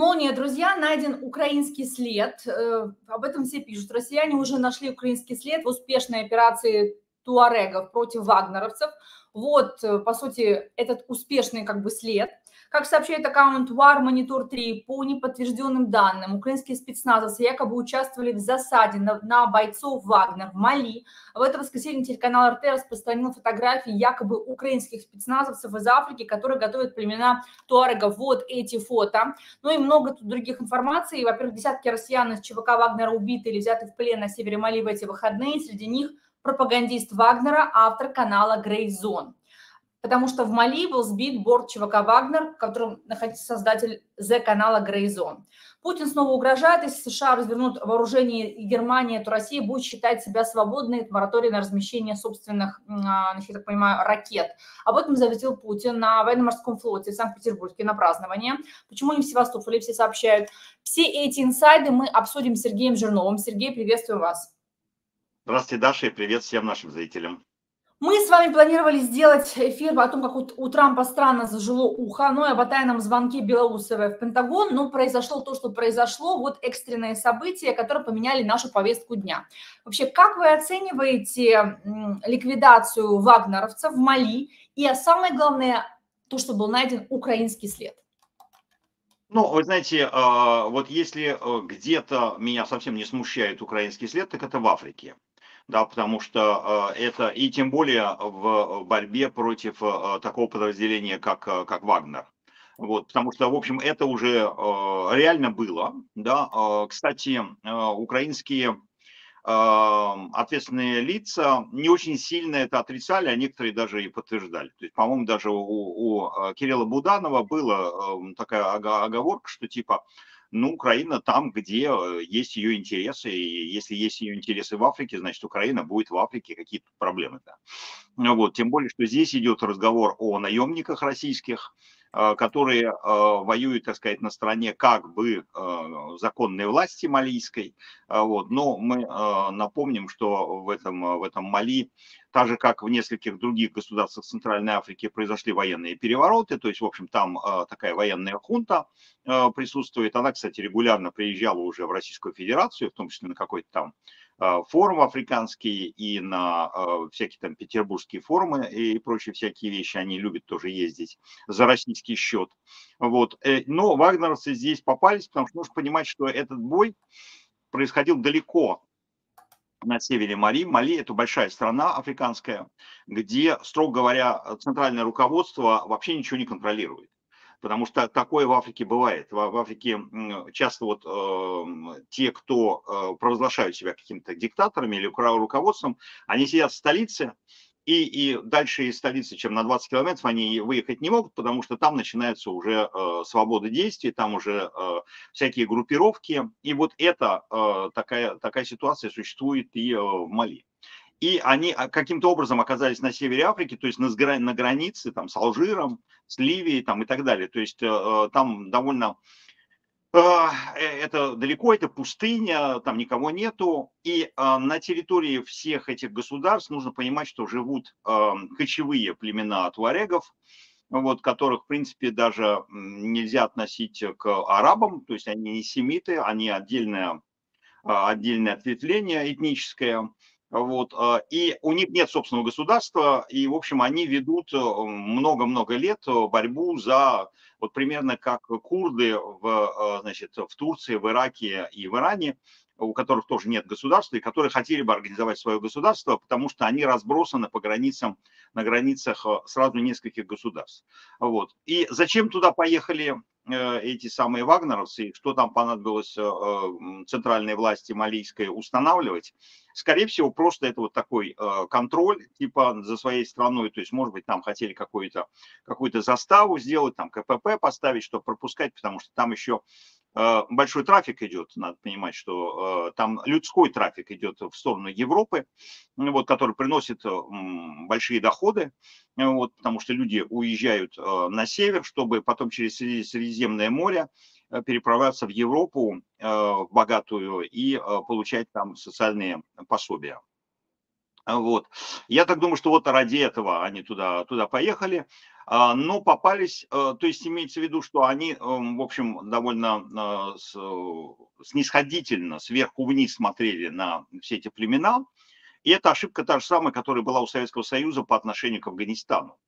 Молния, друзья, найден украинский след. Э, об этом все пишут. Россияне уже нашли украинский след в успешной операции туарегов против вагнеровцев. Вот, э, по сути, этот успешный как бы след. Как сообщает аккаунт War Monitor 3, по неподтвержденным данным, украинские спецназовцы якобы участвовали в засаде на, на бойцов Вагнер в Мали. В это воскресенье телеканал РТ распространил фотографии якобы украинских спецназовцев из Африки, которые готовят племена туарегов. Вот эти фото. Ну и много тут других информаций. Во-первых, десятки россиян из ЧВК Вагнера убиты или взяты в плен на севере Мали в эти выходные. Среди них пропагандист Вагнера, автор канала Zone потому что в Мали был сбит борт ЧВК «Вагнер», в котором находится создатель З-канала «Грейзон». Путин снова угрожает, если США развернут вооружение и Германия, то Россия будет считать себя свободной от моратория на размещение собственных, а, я так понимаю, ракет. Об этом заявил Путин на военно-морском флоте в Санкт-Петербурге на празднование. Почему не в Севастополе все сообщают? Все эти инсайды мы обсудим с Сергеем Жирновым. Сергей, приветствую вас. Здравствуйте, Даша, и привет всем нашим зрителям. Мы с вами планировали сделать эфир о том, как у, у Трампа странно зажило ухо, ну и об тайном звонке Белоусовой в Пентагон, но произошло то, что произошло, вот экстренные события, которые поменяли нашу повестку дня. Вообще, как вы оцениваете ликвидацию вагнеровцев в Мали и, а самое главное, то, что был найден украинский след? Ну, вы знаете, а, вот если э, где-то меня совсем не смущает украинский след, так это в Африке да, потому что э, это, и тем более в борьбе против э, такого подразделения, как, э, как Вагнер. Вот, потому что, в общем, это уже реально было. Да. Кстати, украинские ответственные лица не очень сильно это отрицали, а некоторые даже и подтверждали. То есть, по-моему, даже у, у Кирилла Буданова была такая оговорка, что типа ну, Украина там, где э, есть ее интересы, и если есть ее интересы в Африке, значит, Украина будет в Африке, какие-то проблемы-то. Ну вот, тем более, что здесь идет разговор о наемниках российских, которые э, воюют, так сказать, на стороне как бы законной власти малийской. Вот. Но мы напомним, что в этом, в этом Мали так же, как в нескольких других государствах Центральной Африки произошли военные перевороты, то есть, в общем, там э, такая военная хунта э, присутствует. Она, кстати, регулярно приезжала уже в Российскую Федерацию, в том числе на какой-то там э, форум африканский и на всякие там петербургские форумы и прочие всякие вещи. Они любят тоже ездить за российский счет. Вот. Но вагнеровцы здесь попались, потому что нужно понимать, что этот бой происходил далеко на севере Мали. Мали – это большая страна африканская, где, строго говоря, центральное руководство вообще ничего не контролирует. Потому что такое в Африке бывает. В, Африке часто вот э, те, кто э, провозглашают себя какими-то диктаторами или руководством, они сидят в столице, и, и дальше из столицы, чем на 20 километров, они выехать не могут, потому что там начинается уже э, свобода действий, там уже э, всякие группировки. И вот эта э, такая, такая ситуация существует и э, в Мали. И они а, каким-то образом оказались на севере Африки, то есть на, на границе там, с Алжиром, с Ливией там, и так далее. То есть э, э там довольно э, это далеко, это пустыня, там никого нету. И а, на территории всех этих государств нужно понимать, что живут а, кочевые племена туарегов, вот, которых, в принципе, даже нельзя относить к арабам, то есть они не семиты, они отдельное, отдельное ответвление этническое. Вот, и у них нет собственного государства, и, в общем, они ведут много-много лет борьбу за вот примерно как курды в, э, значит, в Турции, в Ираке и в Иране, у которых тоже нет государства, и которые хотели бы организовать свое государство, потому что они разбросаны по границам, на границах э, сразу нескольких государств. Вот. И зачем туда поехали э, эти самые вагнеровцы, что там понадобилось центральной власти малийской устанавливать, скорее всего, просто это вот такой контроль, типа, за своей страной, то есть, может быть, там хотели какую-то какую заставу сделать, там, КПП поставить, чтобы пропускать, потому что там еще Э, большой трафик идет, надо понимать, что э, там людской трафик идет в сторону Европы, вот, который приносит большие доходы, вот, потому что люди уезжают э, на север, чтобы потом через Средиземное море переправляться в Европу, богатую, и получать там социальные пособия. Вот. Я так думаю, что вот ради этого они туда, туда поехали. А, но попались, то есть имеется в виду, что они, в общем, довольно снисходительно сверху вниз смотрели на все эти племена, и это ошибка та же самая, которая была у Советского Союза по отношению к Афганистану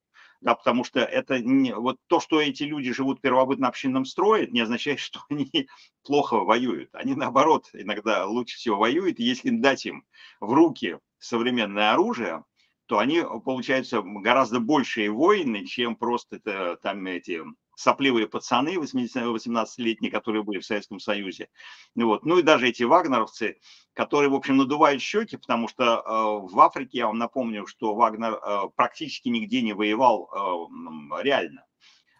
да, потому что это не, вот то, что эти люди живут в первобытно-общинном строе, не означает, что они плохо воюют. Они, наоборот, иногда лучше всего воюют, если дать им в руки современное оружие, то они, получаются гораздо большие воины, чем просто это, там эти сопливые пацаны 18-летние, которые были в Советском Союзе. Вот. Ну и даже эти вагнеровцы, которые, в общем, надувают щеки, потому что э, в Африке, я вам напомню, что Вагнер э, практически нигде не воевал э, реально,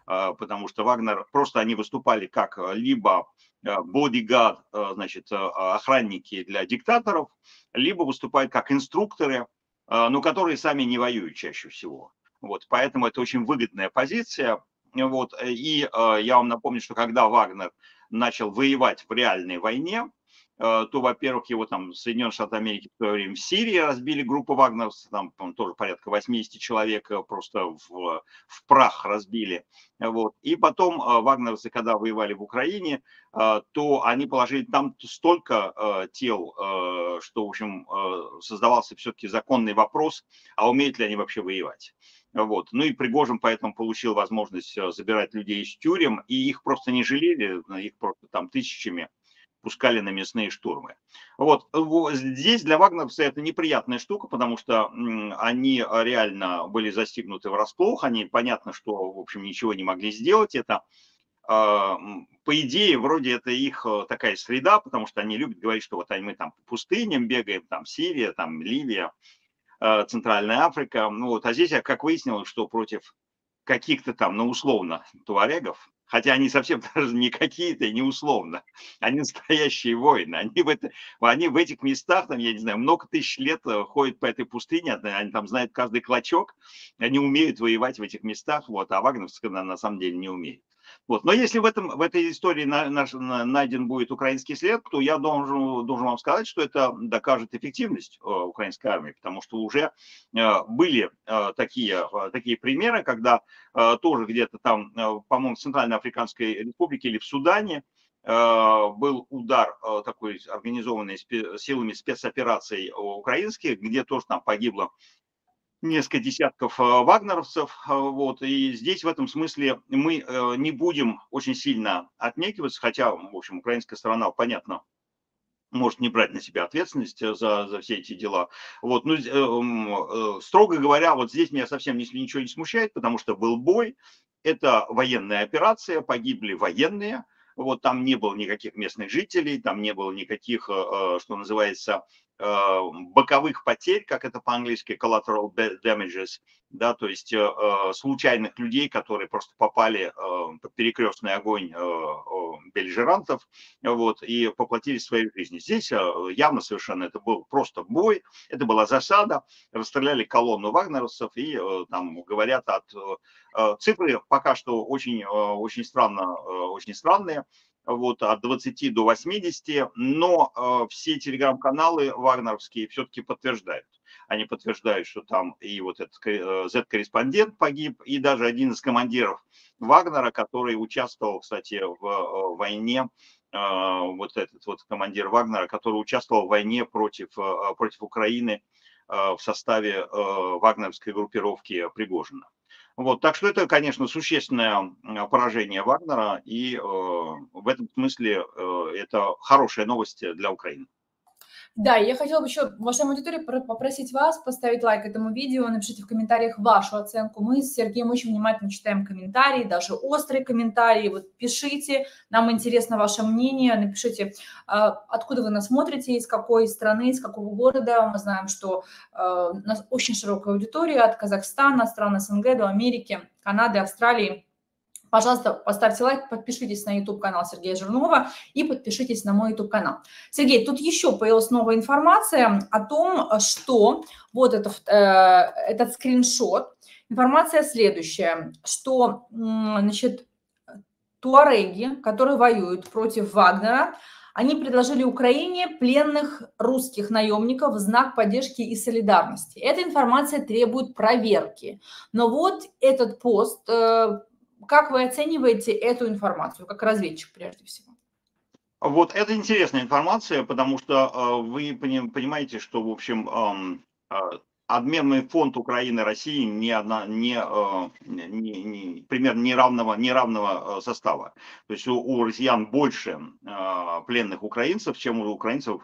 э, потому что Вагнер, просто они выступали как либо бодигад, э, значит, э, охранники для диктаторов, либо выступают как инструкторы, э, но которые сами не воюют чаще всего. Вот, поэтому это очень выгодная позиция. Вот, и э, я вам напомню, что когда Вагнер начал воевать в реальной войне, э, то, во-первых, его там Соединенные Штаты Америки в то время в Сирии разбили группу вагнеровцев, там тоже порядка 80 человек э, просто в, в прах разбили. Вот. И потом э, вагнеровцы, когда воевали в Украине, э, то они положили там столько э, тел, э, что, в общем, э, создавался все-таки законный вопрос, а умеют ли они вообще воевать. Вот. Ну и Пригожин поэтому получил возможность э, забирать людей из тюрем, и их просто не жалели, их просто там тысячами пускали на мясные штурмы. Вот. Здесь для вагнеровцев это неприятная штука, потому что они реально были застигнуты врасплох, они понятно, что, в общем, ничего не могли сделать. Это, а, по идее, вроде это их э, такая среда, потому что они любят говорить, что вот мы там по пустыням бегаем, там Сирия, там Ливия, Э, Центральная Африка. Ну, вот, а здесь, как выяснилось, что против каких-то там, ну, условно, туарегов, хотя они совсем даже не какие-то не условно, они настоящие воины, они в, это, они в этих местах, там, я не знаю, много тысяч лет э, ходят по этой пустыне, они там знают каждый клочок, они умеют воевать в этих местах, вот, а вагнеровская на, на самом деле не умеет. Вот. Но если в, этом, в этой истории на, на, найден будет украинский след, то я должен, должен вам сказать, что это докажет эффективность э, украинской армии, потому что уже э, были э, такие, э, такие примеры, когда э, тоже где-то там, э, по-моему, в Центральной Африканской Республике или в Судане э, был удар э, такой организованный силами спецопераций украинских, где тоже там погибло несколько десятков э, вагнеровцев. Э, вот, и здесь в этом смысле мы э, не будем очень сильно отнекиваться, хотя, в общем, украинская сторона, понятно, может не брать на себя ответственность за, за все эти дела. Вот, ну, э, э, строго говоря, вот здесь меня совсем ничего не смущает, потому что был бой, это военная операция, погибли военные, вот там не было никаких местных жителей, там не было никаких, что называется, боковых потерь, как это по-английски collateral damages, да, то есть э, э, случайных людей, которые просто попали под перекрестный огонь бельжерантов, вот, и поплатились своей жизнью. Здесь явно совершенно это был просто бой, это была засада, расстреляли колонну вагнеровцев и там говорят от цифры пока что очень, очень странно, очень странные, вот, от 20 до 80, но э, все телеграм-каналы вагнеровские все-таки подтверждают. Они подтверждают, что там и вот этот э, Z-корреспондент погиб, и даже один из командиров Вагнера, который участвовал, кстати, в э, войне, э, вот этот вот командир Вагнера, который участвовал в войне против, э, против Украины э, в составе вагнеровской группировки Пригожина. Вот, так что это, конечно, существенное поражение Вагнера, и э, в этом смысле э, это хорошая новость для Украины. Да, я хотела бы еще, вашей аудитории, попросить вас поставить лайк этому видео, напишите в комментариях вашу оценку. Мы с Сергеем очень внимательно читаем комментарии, даже острые комментарии. Вот пишите, нам интересно ваше мнение, напишите, а, откуда вы нас смотрите, из какой страны, из какого города. Мы знаем, что а, у нас очень широкая аудитория от Казахстана, стран СНГ до Америки, Канады, Австралии. Пожалуйста, поставьте лайк, подпишитесь на YouTube-канал Сергея Жирнова и подпишитесь на мой YouTube-канал. Сергей, тут еще появилась новая информация о том, что вот этот, э, этот скриншот. Информация следующая, что, значит, туареги, которые воюют против Вагнера, Они предложили Украине пленных русских наемников в знак поддержки и солидарности. Эта информация требует проверки. Но вот этот пост, э, как вы оцениваете эту информацию, как разведчик прежде всего? Вот это интересная информация, потому что э, вы понимаете, что, в общем, э, обменный фонд Украины России не, одна, не, э, не, не примерно неравного, неравного состава. То есть у, у россиян больше пленных украинцев, чем у украинцев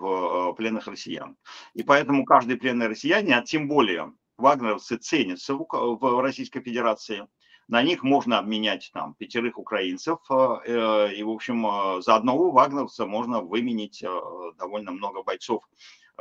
пленных россиян. И поэтому каждый пленный россияне, а тем более вагнеровцы ценятся в Российской Федерации, на них можно обменять там пятерых украинцев, и, в общем, за одного вагнеровца можно выменить довольно много бойцов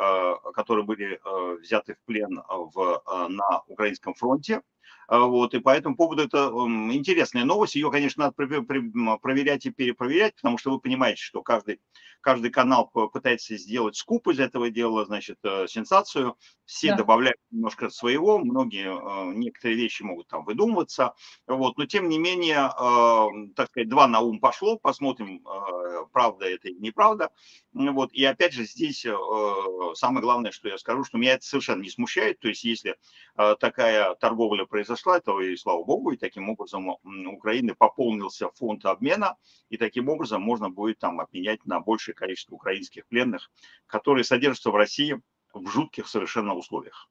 Э, которые были э, взяты в плен в, э, на украинском фронте. Вот, и по этому поводу это интересная новость. Ее, конечно, надо проверять и перепроверять, потому что вы понимаете, что каждый, каждый канал пытается сделать скуп из этого дела, значит, сенсацию. Все да. добавляют немножко своего, многие, некоторые вещи могут там выдумываться. Вот, но тем не менее, так сказать, два на ум пошло, посмотрим, правда это или неправда. Вот, и опять же, здесь самое главное, что я скажу, что меня это совершенно не смущает. То есть, если э, такая торговля произошла, то и слава богу, и таким образом Украины пополнился фонд обмена, и таким образом можно будет там обменять на большее количество украинских пленных, которые содержатся в России в жутких совершенно условиях.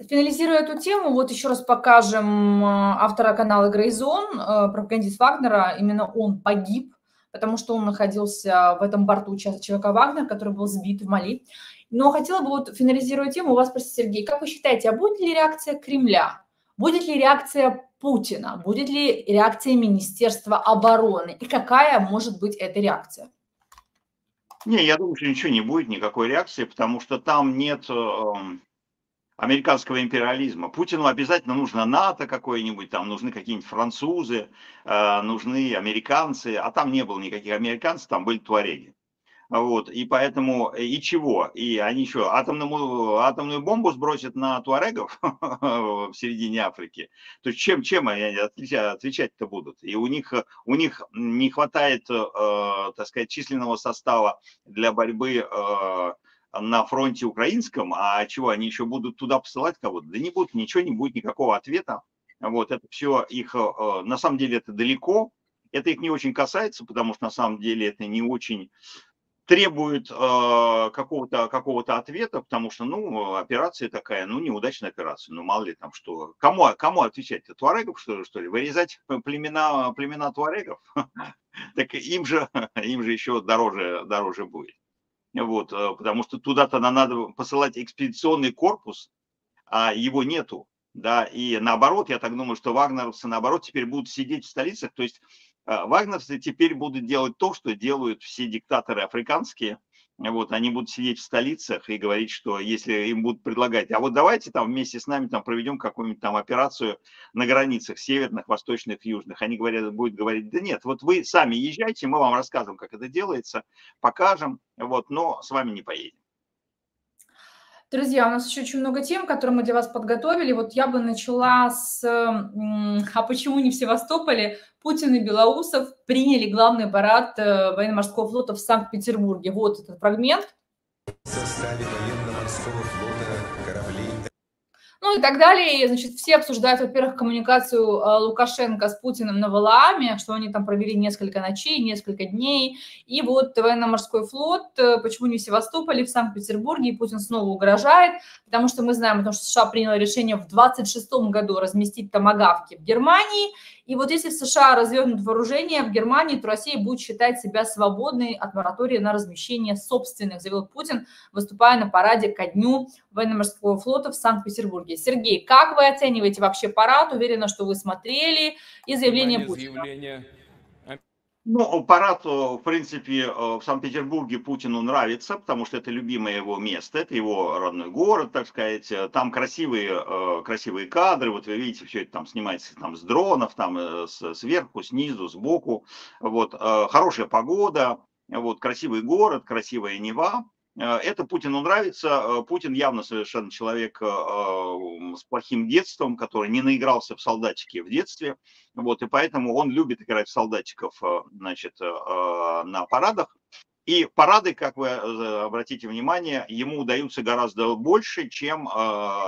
Финализируя эту тему, вот еще раз покажем э, автора канала Грейзон, э, пропагандист Вагнера. Именно он погиб потому что он находился в этом борту ЧВК «Вагнер», который был сбит в Мали. Но хотела бы вот финализируя тему у вас спросить, Сергей, как вы считаете, а будет ли реакция Кремля? Будет ли реакция Путина? Будет ли реакция Министерства обороны? И какая может быть эта реакция? Не, я думаю, что ничего не будет, никакой реакции, потому что там нет эм, американского империализма. Путину обязательно нужно НАТО какое-нибудь, там нужны какие-нибудь французы, э, нужны американцы, а там не было никаких американцев, там были туареги. Вот, и поэтому, и чего? И они что, атомную, атомную бомбу сбросят на туарегов в середине Африки? То есть чем, чем они отвечать-то будут? И у них, у них не хватает, э, так сказать, численного состава для борьбы э, на фронте украинском, а чего, они еще будут туда посылать кого-то? Да не будут, ничего не будет, никакого ответа. Вот, это все их, э, на самом деле это далеко, это их не очень касается, потому что на самом деле это не очень требует э, какого-то какого ответа, потому что, ну, операция такая, ну, неудачная операция, ну, мало ли там что. Кому, кому отвечать? Туарегов, что, что ли? Вырезать племена, племена туарегов? Так им же, им же еще дороже, дороже будет вот, э, потому что туда-то надо посылать экспедиционный корпус, а его нету, да, и наоборот, я так думаю, что вагнеровцы, наоборот, теперь будут сидеть в столицах, то есть э, вагнеровцы теперь будут делать то, что делают все диктаторы африканские, вот, они будут сидеть в столицах и говорить, что если им будут предлагать, а вот давайте там вместе с нами там проведем какую-нибудь там операцию на границах северных, восточных, южных, они говорят, будут говорить, да нет, вот вы сами езжайте, мы вам расскажем, как это делается, покажем, вот, но с вами не поедем. Друзья, у нас еще очень много тем, которые мы для вас подготовили. Вот я бы начала с «А почему не в Севастополе?» Путин и Белоусов приняли главный парад э, военно-морского флота в Санкт-Петербурге. Вот этот фрагмент. В составе военно-морского флота корабли ну и так далее. И, значит, все обсуждают, во-первых, коммуникацию э, Лукашенко с Путиным на Валааме, что они там провели несколько ночей, несколько дней. И вот военно-морской флот, э, почему не в Севастополе, в Санкт-Петербурге, и Путин снова угрожает, потому что мы знаем, потому что США приняла решение в 26 году разместить томогавки в Германии, и вот если в США развернут вооружение в Германии, то Россия будет считать себя свободной от моратория на размещение собственных, заявил Путин, выступая на параде ко дню военно-морского флота в Санкт-Петербурге. Сергей, как вы оцениваете вообще парад? Уверена, что вы смотрели и заявление Путина. Ну, парад, э, в принципе, э, в Санкт-Петербурге Путину нравится, потому что это любимое его место, это его родной город, так сказать. Там красивые, э, красивые кадры, вот вы видите, все это там снимается там с дронов, там сверху, снизу, сбоку. Вот, хорошая погода, вот, красивый город, красивая Нева. Э, это Путину нравится. Э, Путин явно совершенно человек э, с плохим детством, который не наигрался в солдатики в детстве. Вот, и поэтому он любит играть в солдатиков значит, на парадах. И парады, как вы обратите внимание, ему удаются гораздо больше, чем,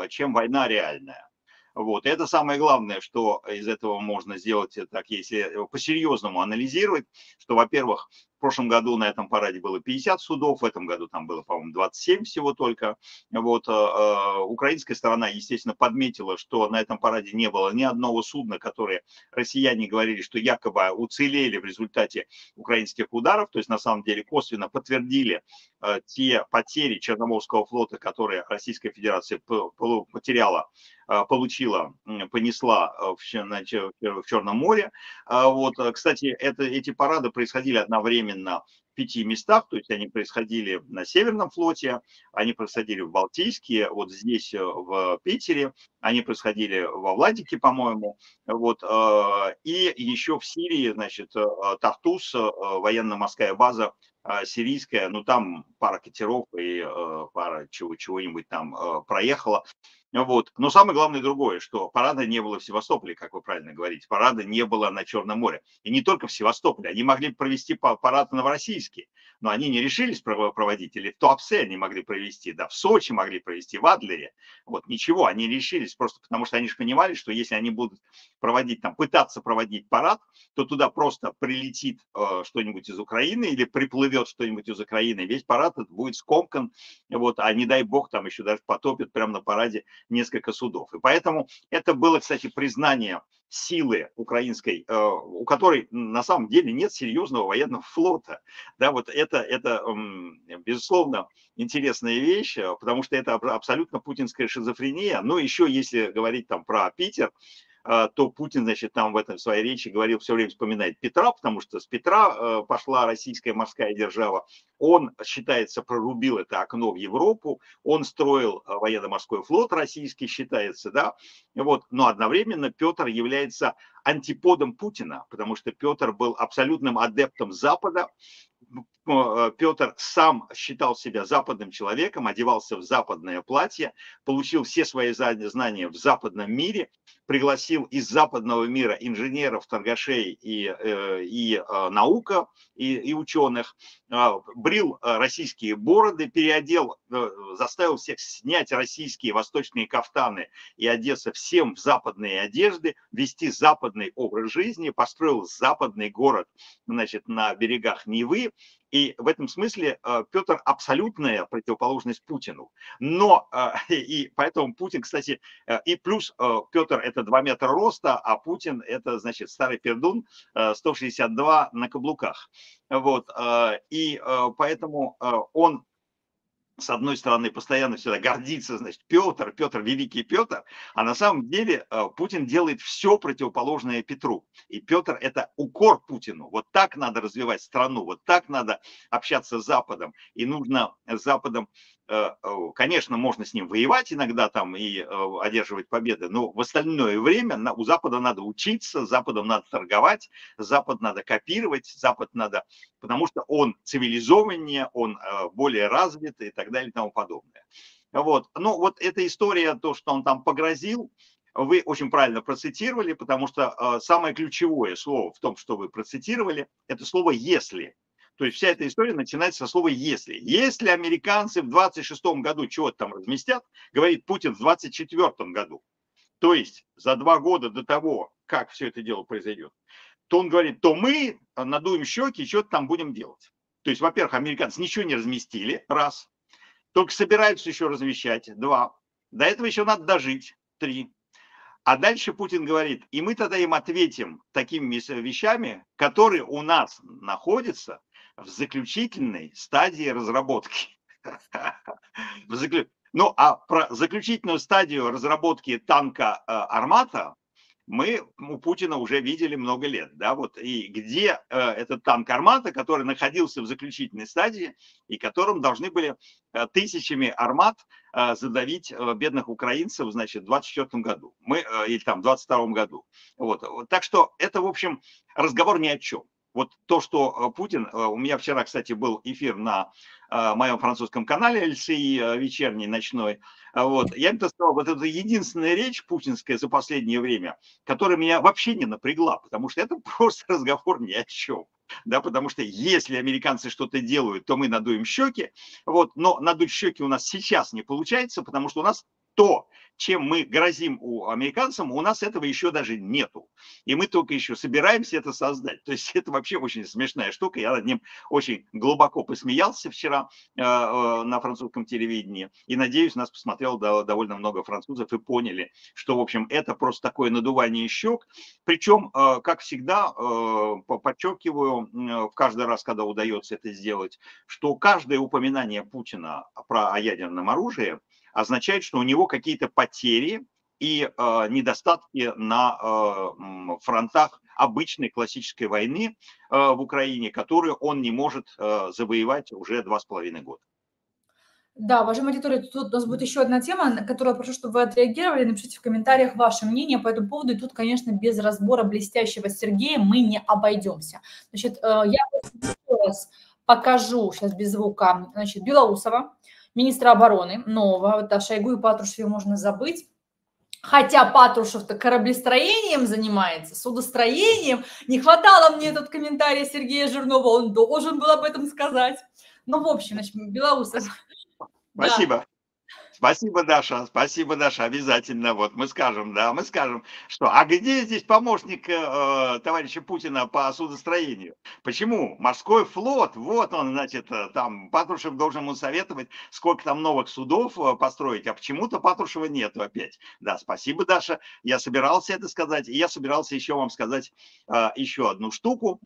чем война реальная. Вот. И это самое главное, что из этого можно сделать, так если по-серьезному анализировать, что, во-первых, в прошлом году на этом параде было 50 судов, в этом году там было, по-моему, 27 всего только. Вот, э, э, украинская сторона, естественно, подметила, что на этом параде не было ни одного судна, которые россияне говорили, что якобы уцелели в результате украинских ударов, то есть на самом деле косвенно подтвердили э, те потери Черноморского флота, которые Российская Федерация потеряла получила, понесла в, в Черном море. А вот, кстати, это, эти парады происходили одновременно одновременно в пяти местах, то есть они происходили на Северном флоте, они происходили в Балтийске, вот здесь э, в Питере, они происходили во Владике, по-моему, вот, э, и еще в Сирии, значит, э, Тартус, военно-морская база сирийская, ну там пара катеров и пара чего, чего-нибудь там проехала. Вот. Но самое главное другое, что парада не было в Севастополе, как вы правильно говорите, парада не было на Черном море. И не только в Севастополе, они могли провести парад в Новороссийске, но они не решились проводить, или в Туапсе они могли провести, да, в Сочи могли провести, в Адлере. Вот, ничего, они решились просто потому, что они же понимали, что если они будут проводить там, пытаться проводить парад, то туда просто прилетит э, что-нибудь из Украины или приплывет что-нибудь из Украины, весь парад будет скомкан, вот, а не дай бог там еще даже потопит прямо на параде несколько судов. И поэтому это было, кстати, признание силы украинской, э, у которой на самом деле нет серьезного военного флота. Да, вот это, это безусловно, интересная вещь, э, потому что это абсолютно путинская шизофрения. Но еще если говорить там про Питер, то Путин, значит, там в этом своей речи говорил, все время вспоминает Петра, потому что с Петра э, пошла российская морская держава. Он, считается, прорубил это окно в Европу, он строил э, военно-морской флот российский, считается, да, вот, но одновременно Петр является антиподом Путина, потому что Петр был абсолютным адептом Запада, Э, Петр сам считал себя западным человеком, одевался в западное платье, получил все свои знания в западном мире, пригласил из западного мира инженеров, торгашей и, э, и э, наука, и, и ученых, брил российские бороды, переодел, заставил всех снять российские восточные кафтаны и одеться всем в западные одежды, вести западный образ жизни, построил западный город значит, на берегах Невы, и в этом смысле э, Петр абсолютная противоположность Путину. Но, э, и поэтому Путин, кстати, э, и плюс Петр это 2 метра роста, а Путин это, значит, старый пердун 162 на каблуках. Вот, и поэтому он с одной стороны, постоянно всегда гордится, значит, Петр, Петр, великий Петр, а на самом деле э, Путин делает все противоположное Петру. И Петр – это укор Путину. Вот так надо развивать страну, вот так надо общаться с Западом. И нужно с Западом Э, конечно, можно с ним воевать иногда там и э, одерживать победы, но в остальное время у Запада надо учиться, Западом надо торговать, Запад надо копировать, Запад надо, потому что он цивилизованнее, он э, более развит и так далее и тому подобное. Вот. Ну вот эта история, то, что он там погрозил, вы очень правильно процитировали, потому что самое ключевое слово в том, что вы процитировали, это слово «если». То есть вся эта история начинается со слова «если». Если американцы в 26 году чего-то там разместят, говорит Путин в 24 году, то есть за два года до того, как все это дело произойдет, то он говорит, то мы надуем щеки и что-то там будем делать. То есть, во-первых, американцы ничего не разместили, раз. Только собираются еще размещать, два. До этого еще надо дожить, три. А дальше Путин говорит, и мы тогда им ответим такими вещами, которые у нас находятся в заключительной стадии разработки. Ну, а про заключительную стадию разработки танка э, «Армата» мы у Путина уже видели много лет, да, вот, и где э, этот танк «Армата», который находился в заключительной стадии, и которым должны были э, тысячами «Армат» э, задавить э, бедных украинцев, значит, в 24 году, мы, э, или там в 22 году, вот, так что это, в общем, разговор ни о чем. Вот то, что э, Путин, э, у меня вчера, кстати, был эфир на э, моем французском канале LCI вечерний, ночной, вот, я им сказал, вот это единственная речь путинская за последнее время, которая меня вообще не напрягла, потому что это просто разговор ни о чем. да, потому что если американцы что-то делают, то мы надуем щеки, вот, но надуть щеки у нас сейчас не получается, потому что у нас то, чем мы грозим у американцам, у нас этого еще даже нету. И мы только еще собираемся это создать. То есть это вообще очень смешная штука. Я над ним очень глубоко посмеялся вчера э, э, на французском телевидении. И надеюсь, нас посмотрело да, довольно много французов и поняли, что, в общем, это просто такое надувание щек. Причем, э, как всегда, э, подчеркиваю, э, в каждый раз, когда удается это сделать, что каждое упоминание Путина про ядерном оружии – означает, что у него какие-то потери и э, недостатки на э, фронтах обычной классической войны э, в Украине, которую он не может э, завоевать уже два с половиной года. Да, уважаемые аудитория, тут у нас будет еще одна тема, на которую я прошу, чтобы вы отреагировали. Напишите в комментариях ваше мнение по этому поводу. И тут, конечно, без разбора блестящего Сергея мы не обойдемся. Значит, э, я покажу, сейчас без звука, значит, Белоусова министра обороны нового, вот, а Шойгу и Патрушеве можно забыть. Хотя Патрушев-то кораблестроением занимается, судостроением. Не хватало мне этот комментарий Сергея Жирнова, он должен был об этом сказать. Ну, в общем, значит, Белоусов. Спасибо. Спасибо, Даша, спасибо, Даша, обязательно. Вот мы скажем, да, мы скажем, что, а где здесь помощник э, товарища Путина по судостроению? Почему? Морской флот, вот он, значит, э, там Патрушев должен ему советовать, сколько там новых судов э, построить, а почему-то Патрушева нету опять. Да, спасибо, Даша, я собирался это сказать, и я собирался еще вам сказать э, еще одну штуку.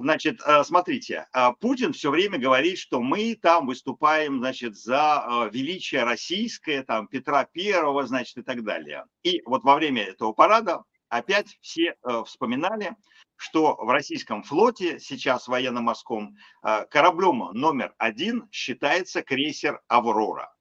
Значит, э, смотрите, э, Путин все время говорит, что мы там выступаем, значит, за э, величие российское, там, Петра Первого, значит, и так далее. И вот во время этого парада опять все вспоминали, что в российском флоте, сейчас военно-морском, кораблем номер один считается крейсер «Аврора».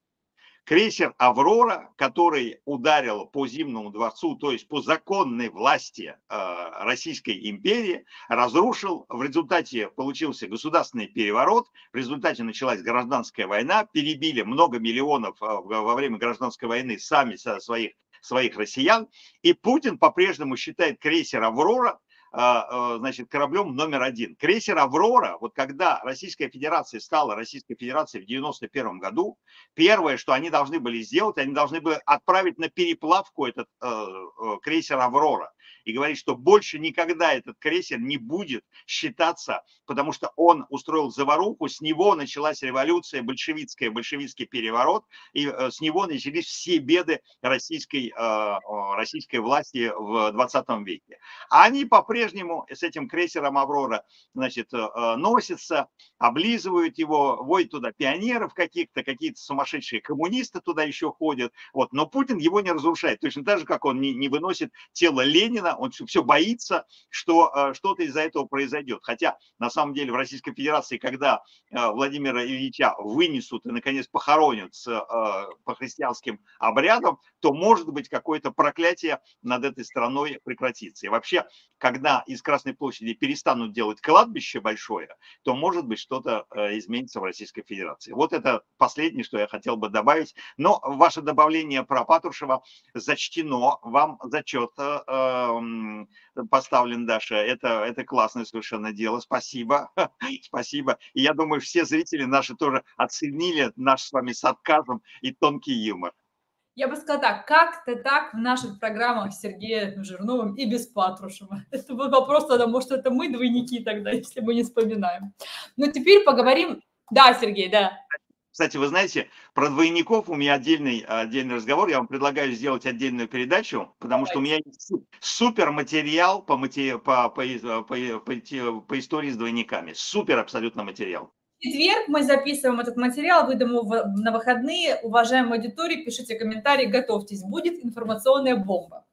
Крейсер «Аврора», который ударил по Зимному дворцу, то есть по законной власти э, Российской империи, разрушил. В результате получился государственный переворот, в результате началась гражданская война, перебили много миллионов э, во время гражданской войны сами своих своих россиян. И Путин по-прежнему считает крейсер «Аврора» значит, кораблем номер один. Крейсер «Аврора», вот когда Российская Федерация стала Российской Федерацией в 91 году, первое, что они должны были сделать, они должны были отправить на переплавку этот э, э, крейсер «Аврора» и говорит, что больше никогда этот крейсер не будет считаться, потому что он устроил заваруху, с него началась революция большевистская, большевистский переворот, и э, с него начались все беды российской, э, российской власти в 20 веке. Они по-прежнему с этим крейсером «Аврора» значит, э, носятся, облизывают его, водят туда пионеров каких-то, какие-то сумасшедшие коммунисты туда еще ходят, вот, но Путин его не разрушает, точно так же, как он не, не выносит тело Ленина, он все боится, что э, что-то из-за этого произойдет. Хотя, на самом деле, в Российской Федерации, когда э, Владимира Ильича вынесут и, наконец, похоронят с, э, по христианским обрядам, то, может быть, какое-то проклятие над этой страной прекратится. И вообще, когда из Красной площади перестанут делать кладбище большое, то, может быть, что-то изменится в Российской Федерации. Вот это последнее, что я хотел бы добавить. Но ваше добавление про Патрушева зачтено. Вам зачет поставлен, Даша. Это, это классное совершенно дело. Спасибо. Спасибо. И я думаю, все зрители наши тоже оценили наш с вами сарказм и тонкий юмор. Я бы сказала так, как-то так в наших программах с Сергеем Жирновым и без Патрушева. Это был вопрос тогда, может, это мы двойники тогда, если мы не вспоминаем. Но теперь поговорим... Да, Сергей, да. Кстати, вы знаете, про двойников у меня отдельный, отдельный разговор. Я вам предлагаю сделать отдельную передачу, потому Давайте. что у меня есть супер материал по, по, по, по, по, по истории с двойниками. Супер абсолютно материал. В четверг мы записываем этот материал, выйдем на выходные. Уважаемые аудитории, пишите комментарии, готовьтесь. Будет информационная бомба.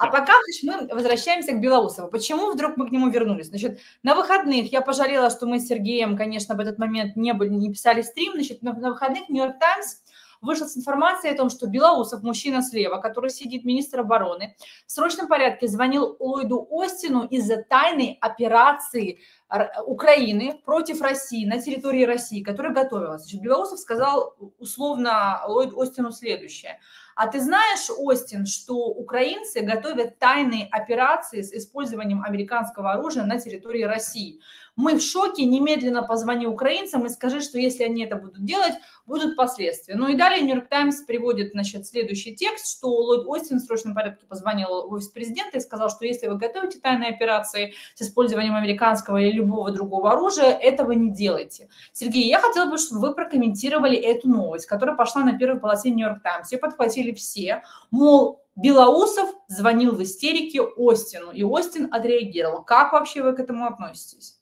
А пока значит, мы возвращаемся к Белоусову. Почему вдруг мы к нему вернулись? Значит, на выходных я пожалела, что мы с Сергеем, конечно, в этот момент не были, не писали стрим. Значит, на, на выходных Нью-Йорк Таймс вышел с информацией о том, что Белоусов, мужчина слева, который сидит министр обороны, в срочном порядке звонил Ллойду Остину из-за тайной операции Украины против России на территории России, которая готовилась. Значит, Белоусов сказал условно Ллойд Остину следующее. А ты знаешь, Остин, что украинцы готовят тайные операции с использованием американского оружия на территории России? Мы в шоке, немедленно позвони украинцам и скажи, что если они это будут делать, будут последствия. Ну и далее Нью-Йорк Таймс приводит значит, следующий текст, что Ллойд Остин в срочном порядке позвонил в офис президента и сказал, что если вы готовите тайные операции с использованием американского или любого другого оружия, этого не делайте. Сергей, я хотела бы, чтобы вы прокомментировали эту новость, которая пошла на первой полосе Нью-Йорк Таймс. Ее подхватили все, мол, Белоусов звонил в истерике Остину, и Остин отреагировал. Как вообще вы к этому относитесь?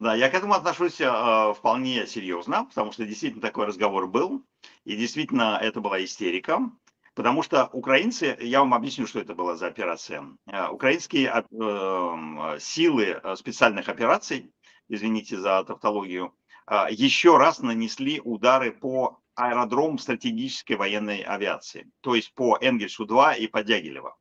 Да, я к этому отношусь э, вполне серьезно, потому что действительно такой разговор был, и действительно это была истерика, потому что украинцы, я вам объясню, что это была за операция. Э, украинские э, э, силы специальных операций, извините за тавтологию, э, еще раз нанесли удары по аэродрому стратегической военной авиации, то есть по Энгельсу-2 и по Дягилево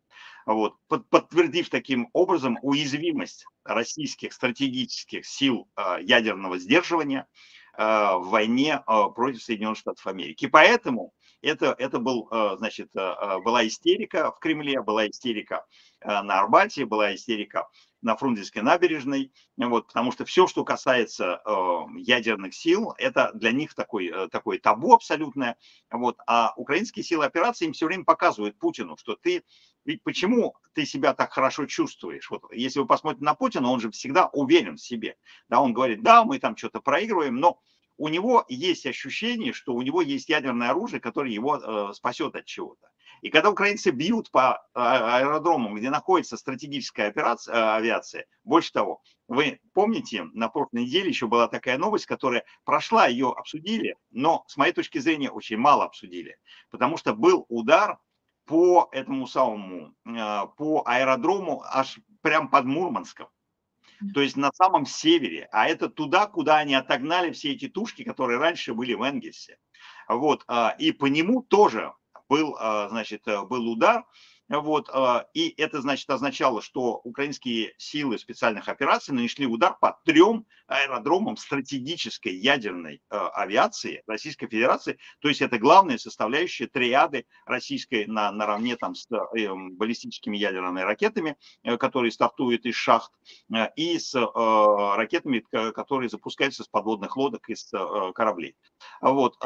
вот, подтвердив таким образом уязвимость российских стратегических сил а, ядерного сдерживания а, в войне а, против Соединенных Штатов Америки. Поэтому это, это был, значит, была истерика в Кремле, была истерика на Арбате, была истерика на Фрунзенской набережной, вот, потому что все, что касается э, ядерных сил, это для них такой, э, такой табу абсолютное. Вот, а украинские силы операции им все время показывают Путину, что ты, ведь почему ты себя так хорошо чувствуешь? Вот, если вы посмотрите на Путина, он же всегда уверен в себе. Да, он говорит, да, мы там что-то проигрываем, но у него есть ощущение, что у него есть ядерное оружие, которое его э, спасет от чего-то. И когда украинцы бьют по а, аэродромам, где находится стратегическая операция, э, авиация, больше того, вы помните, на прошлой неделе еще была такая новость, которая прошла, ее обсудили, но с моей точки зрения очень мало обсудили, потому что был удар по этому самому, э, по аэродрому аж прям под Мурманском. То есть на самом севере, а это туда, куда они отогнали все эти тушки, которые раньше были в Энгельсе. Вот, а, и по нему тоже был, а, значит, э, был удар, вот, а, и это, значит, означало, что украинские силы специальных операций нанесли удар по трем аэродромам стратегической ядерной а, авиации Российской Федерации. То есть это главная составляющая триады российской на, наравне там, с э, баллистическими ядерными ракетами, э, которые стартуют из шахт, и с ракетами, которые запускаются с подводных лодок, из кораблей. Вот,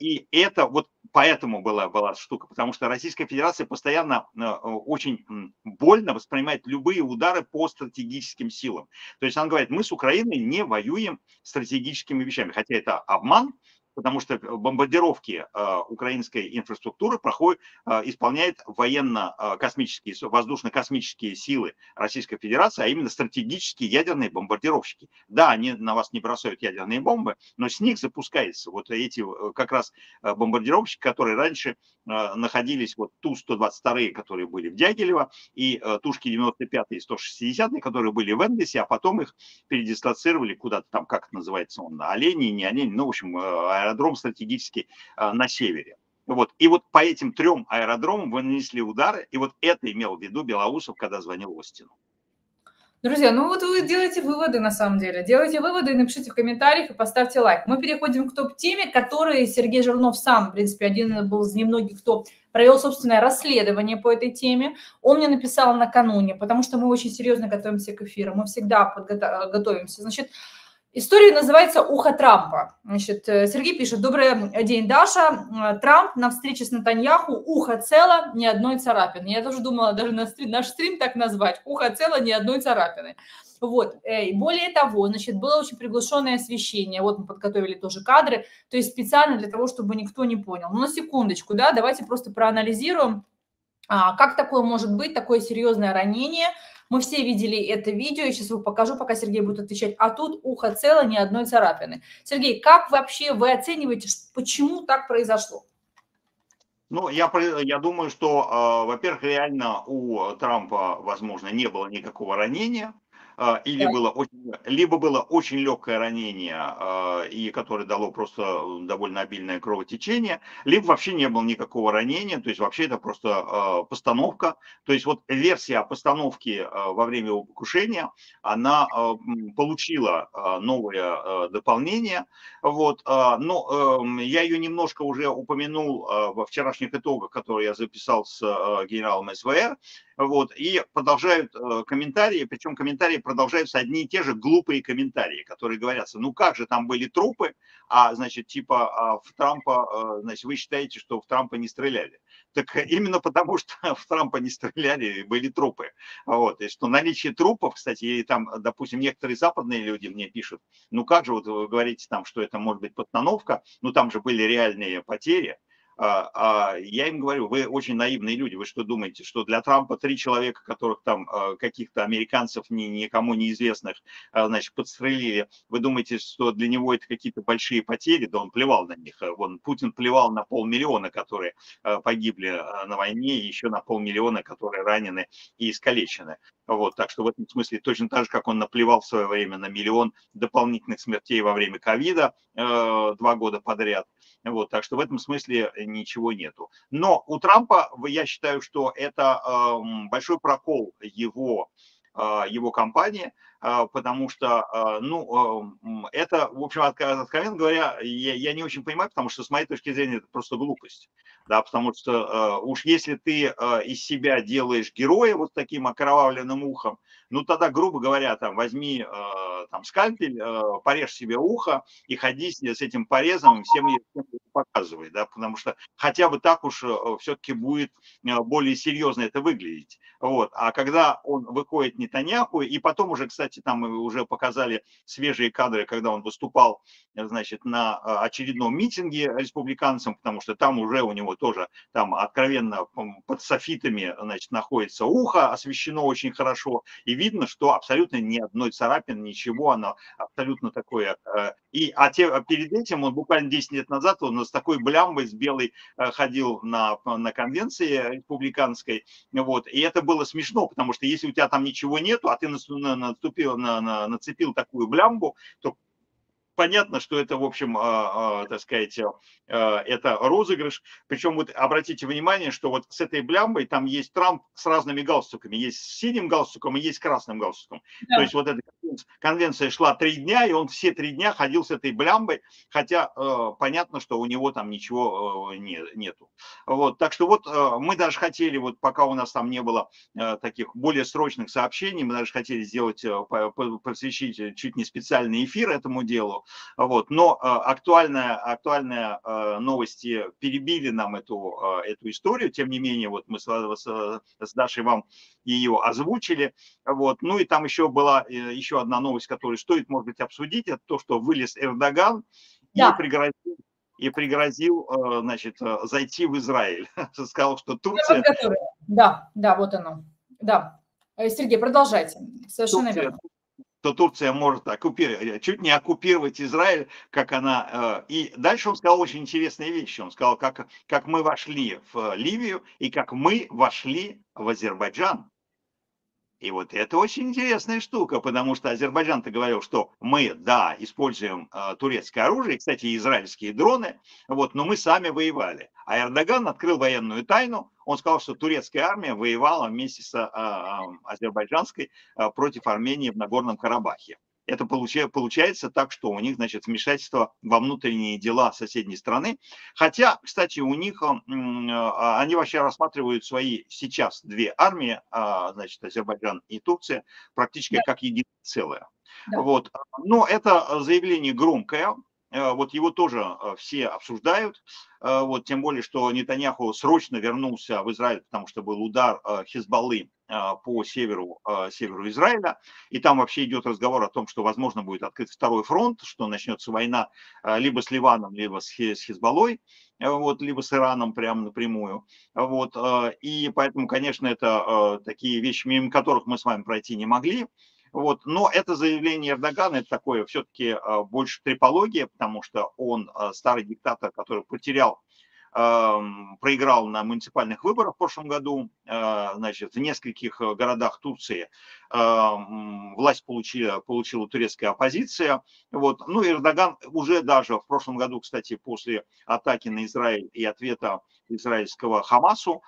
и это вот поэтому была, была штука, потому что Российская Федерация постоянно э, очень больно воспринимает любые удары по стратегическим силам. То есть она говорит, мы с Украиной не воюем стратегическими вещами, хотя это обман, потому что бомбардировки э, украинской инфраструктуры проходят, э, исполняет военно-космические, воздушно-космические силы Российской Федерации, а именно стратегические ядерные бомбардировщики. Да, они на вас не бросают ядерные бомбы, но с них запускаются вот эти э, как раз бомбардировщики, которые раньше находились, вот Ту-122, которые были в Дягилево, и Тушки 95 и 160, которые были в Энгельсе, а потом их передислоцировали куда-то там, как это называется он, олени, не олени, ну, в общем, аэродром стратегический на севере. Вот. И вот по этим трем аэродромам вы нанесли удары, и вот это имел в виду Белоусов, когда звонил Остину. Друзья, ну вот вы делаете выводы на самом деле. Делайте выводы и напишите в комментариях и поставьте лайк. Мы переходим к топ-теме, который Сергей Жирнов сам, в принципе, один был из немногих, кто провел собственное расследование по этой теме. Он мне написал накануне, потому что мы очень серьезно готовимся к эфиру. Мы всегда подготовимся. Готовимся. Значит, История называется «Ухо Трампа». Значит, э, Сергей пишет, добрый день, Даша. Э, Трамп на встрече с Натаньяху, ухо цело, ни одной царапины. Я тоже думала даже на стрим, наш стрим так назвать, ухо цело, ни одной царапины. Вот, э, и более того, значит, было очень приглушенное освещение, вот мы подготовили тоже кадры, то есть специально для того, чтобы никто не понял. Ну, на секундочку, да, давайте просто проанализируем, а, как такое может быть, такое серьезное ранение – мы все видели это видео, я сейчас его покажу, пока Сергей будет отвечать. А тут ухо цело, ни одной царапины. Сергей, как вообще вы оцениваете, почему так произошло? Ну, я, я думаю, что, э, во-первых, реально у Трампа, возможно, не было никакого ранения. А, или да. было очень, либо было очень легкое ранение, а, и которое дало просто довольно обильное кровотечение, либо вообще не было никакого ранения, то есть вообще это просто а, постановка. То есть вот версия о постановке во время покушения, она получила новое дополнение, вот, но эм, я ее немножко уже упомянул во вчерашних итогах, которые я записал с генералом СВР, вот, и продолжают э, комментарии, причем комментарии продолжаются одни и те же глупые комментарии, которые говорятся, ну как же там были трупы, а, значит, типа а в Трампа, э, значит, вы считаете, что в Трампа не стреляли. Так именно потому, что в Трампа не стреляли, были трупы. Вот, и что наличие трупов, кстати, и там, допустим, некоторые западные люди мне пишут, ну как же вот вы говорите там, что это может быть подстановка, ну там же были реальные потери, а, а я им говорю, вы очень наивные люди, вы что думаете, что для Трампа три человека, которых там а, каких-то американцев ни, никому неизвестных, а, значит, подстрелили, вы думаете, что для него это какие-то большие потери, да он плевал на них, вон Путин плевал на полмиллиона, которые погибли на войне, и еще на полмиллиона, которые ранены и искалечены. Вот, так что в этом смысле точно так же, как он наплевал в свое время на миллион дополнительных смертей во время ковида э, два года подряд – вот, так что в этом смысле э, ничего нету. Но у Трампа, я считаю, что это большой прокол его, э, его кампании, э, потому что, э, ну, э, это, в общем, откровенно говоря, я, я не очень понимаю, потому что с моей точки зрения это просто глупость. Да, потому что уж если ты из себя делаешь героя вот таким окровавленным ухом, ну тогда, грубо говоря, там возьми там скальпель, порежь себе ухо и ходи с, этим порезом, всем, показывай, да, потому что хотя бы так уж все-таки будет более серьезно это выглядеть. Вот. А когда он выходит Нетаньяху, и потом уже, кстати, там мы уже показали свежие кадры, когда он выступал, значит, на э, очередном митинге республиканцам, потому что там уже у него тоже там откровенно под софитами, значит, находится ухо, освещено очень хорошо, и видно, что абсолютно ни одной царапины, ничего, оно абсолютно такое. Э, и, а, те, а перед этим, он буквально 10 лет назад, он с такой блямбой, с белой э, ходил на, на конвенции республиканской, вот, и это было смешно, потому что если у тебя там ничего нету, а ты наступил, на, на, нацепил такую блямбу, то понятно, что это, в общем, а, а, так сказать, а, это розыгрыш. Причем вот обратите внимание, что вот с этой блямбой там есть Трамп с разными галстуками. Есть с синим галстуком и есть с красным галстуком. Да. То есть вот эта конвенция шла три дня, и он все три дня ходил с этой блямбой, хотя понятно, что у него там ничего не, нету. Вот, так что вот мы даже хотели, вот пока у нас там не было таких более срочных сообщений, мы даже хотели сделать, посвящить чуть не специальный эфир этому делу, вот. Но э, актуальная, актуальная э, новости перебили нам эту, э, эту историю, тем не менее, вот мы с, с, с Дашей вам ее озвучили. Вот. Ну и там еще была еще одна новость, которую стоит, может быть, обсудить, это то, что вылез Эрдоган да. и пригрозил и пригрозил, значит, зайти в Израиль. Сказал, что Турция... Да, да, вот оно. Да. Сергей, продолжайте. Совершенно Турция, верно то Турция может оккупировать, э, чуть не оккупировать Израиль, как она... Э, и дальше он сказал очень интересные вещи. Он сказал, как, как мы вошли в Ливию и как мы вошли в Азербайджан. И вот это очень интересная штука, потому что Азербайджан-то говорил, что мы, да, используем э, турецкое оружие, кстати, израильские дроны, вот, но мы сами воевали. А Эрдоган открыл военную тайну, он сказал, что турецкая армия воевала вместе с э, э, азербайджанской э, против Армении в Нагорном Карабахе это получается так, что у них, значит, вмешательство во внутренние дела соседней страны. Хотя, кстати, у них, а, они вообще рассматривают свои сейчас две армии, а, значит, Азербайджан и Турция, практически да. как единое целое. Да. Вот. Но это заявление громкое, вот его тоже все обсуждают, вот, тем более, что Нетаньяху срочно вернулся в Израиль, потому что был удар Хизбаллы по северу, а, северу Израиля, и там вообще идет разговор о том, что, возможно, будет открыт второй фронт, что начнется война а, либо с Ливаном, либо с Хизбаллой, вот, либо с Ираном прямо напрямую. Вот, и поэтому, конечно, это такие вещи, мимо которых мы с вами пройти не могли. Вот. Но это заявление Эрдогана, это такое все-таки больше трипология, потому что он старый диктатор, который потерял проиграл на муниципальных выборах в прошлом году, значит, в нескольких городах Турции власть получила, получила турецкая оппозиция. Вот. Ну, Эрдоган уже даже в прошлом году, кстати, после атаки на Израиль и ответа израильского Хамасу,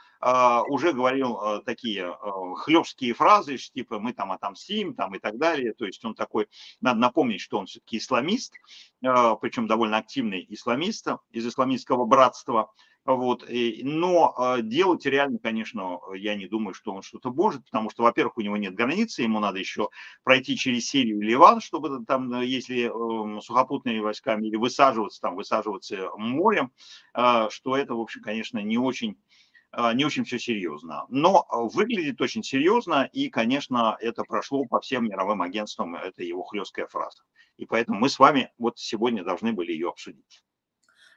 уже говорил такие хлебские фразы, типа мы там отомстим там, и так далее. То есть он такой, надо напомнить, что он все-таки исламист, причем довольно активный исламист из исламистского братства. Вот. Но а, делать реально, конечно, я не думаю, что он что-то может, потому что, во-первых, у него нет границы, ему надо еще пройти через Сирию и Ливан, чтобы там, э, если эм, сухопутными войсками или высаживаться, там, высаживаться морем, а, что это, в общем, конечно, не очень а, не очень все серьезно. Но выглядит очень серьезно, и, конечно, это прошло по всем мировым агентствам, это его хлесткая фраза. И поэтому мы с вами вот сегодня должны были ее обсудить.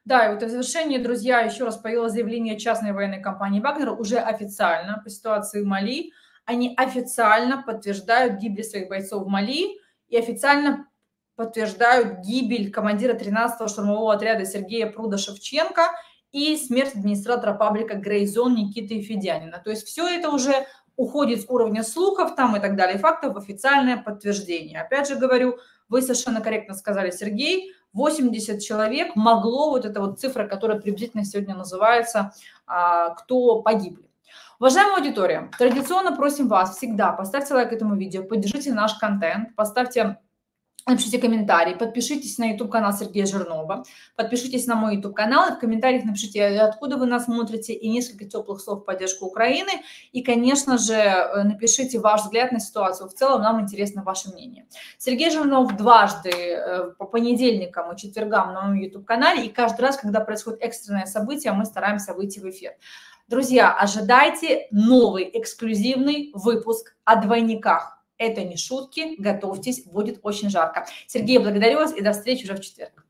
Да, и вот в завершении, друзья, еще раз появилось заявление частной военной компании «Вагнер» уже официально по ситуации в Мали. Они официально подтверждают гибель своих бойцов в Мали и официально подтверждают гибель командира 13-го штурмового отряда Сергея Пруда-Шевченко и смерть администратора паблика Грейзон Никиты Федянина. То есть все это уже уходит с уровня слухов там и так далее, фактов в официальное подтверждение. Опять же говорю, вы совершенно корректно сказали, Сергей, 80 человек могло, вот эта вот цифра, которая приблизительно сегодня называется, а, кто погибли. Уважаемая аудитория, традиционно просим вас всегда поставьте лайк этому видео, поддержите наш контент, поставьте Напишите комментарий, подпишитесь на YouTube канал Сергея Жирнова, подпишитесь на мой YouTube канал, и в комментариях напишите, откуда вы нас смотрите, и несколько теплых слов в поддержку Украины. И, конечно же, э, напишите ваш взгляд на ситуацию. В целом нам интересно ваше мнение. Сергей Жирнов дважды э, по понедельникам и четвергам на моем YouTube канале, и каждый раз, когда происходит экстренное событие, мы стараемся выйти в эфир. Друзья, ожидайте новый эксклюзивный выпуск о двойниках это не шутки, готовьтесь, будет очень жарко. Сергей, благодарю вас и до встречи уже в четверг.